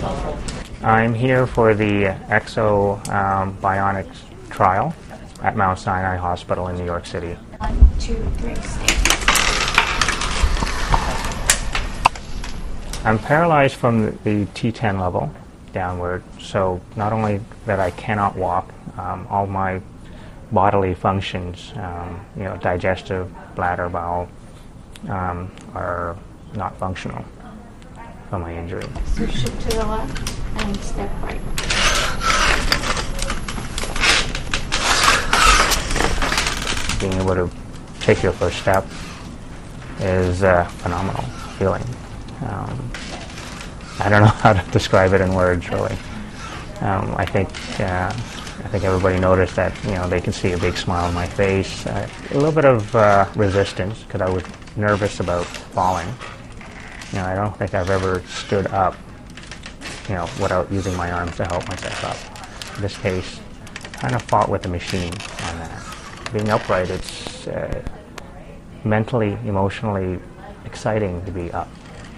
I'm here for the Ekso um, Bionics trial at Mount Sinai Hospital in New York City. One, two, three, stay. I'm paralyzed from the, the T10 level downward, so not only that I cannot walk, um, all my bodily functions, um, you know, digestive, bladder, bowel, um, are not functional from my injury. So shift to the left and step right. Being able to take your first step is a phenomenal feeling. Um, I don't know how to describe it in words, really. Um, I think uh, I think everybody noticed that you know they can see a big smile on my face, uh, a little bit of uh, resistance because I was nervous about falling. You know, I don't think I've ever stood up, you know, without using my arms to help myself up. In this case, kind of fought with the machine on that. Being upright, it's uh, mentally, emotionally exciting to be up,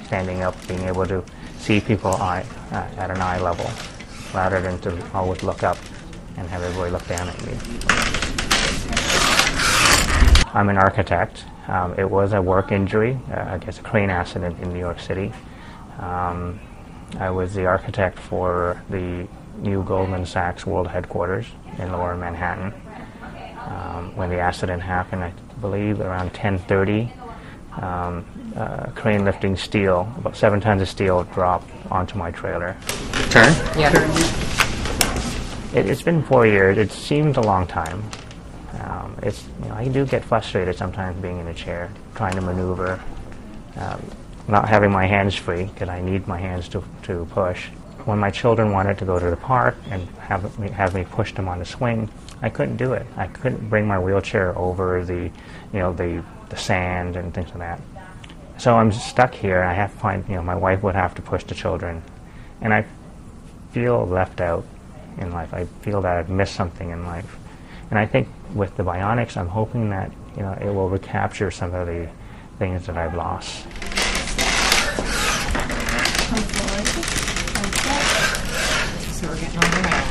standing up, being able to see people eye, uh, at an eye level, rather than to always look up and have everybody look down at me. I'm an architect. Um, it was a work injury, uh, I guess a crane accident in New York City. Um, I was the architect for the new Goldman Sachs World Headquarters in Lower Manhattan. Um, when the accident happened, I believe around 10:30, um, uh, crane lifting steel, about seven tons of steel, dropped onto my trailer. Turn? Yeah. It, it's been four years. It seems a long time. Um, it's you know I do get frustrated sometimes being in a chair, trying to maneuver, um, not having my hands free because I need my hands to to push. When my children wanted to go to the park and have me have me push them on the swing, I couldn't do it. I couldn't bring my wheelchair over the you know the the sand and things like that. So I'm stuck here. I have to find you know my wife would have to push the children, and I feel left out in life. I feel that I've missed something in life. And I think with the bionics, I'm hoping that you know it will recapture some of the things that I've lost. So we're getting on the way.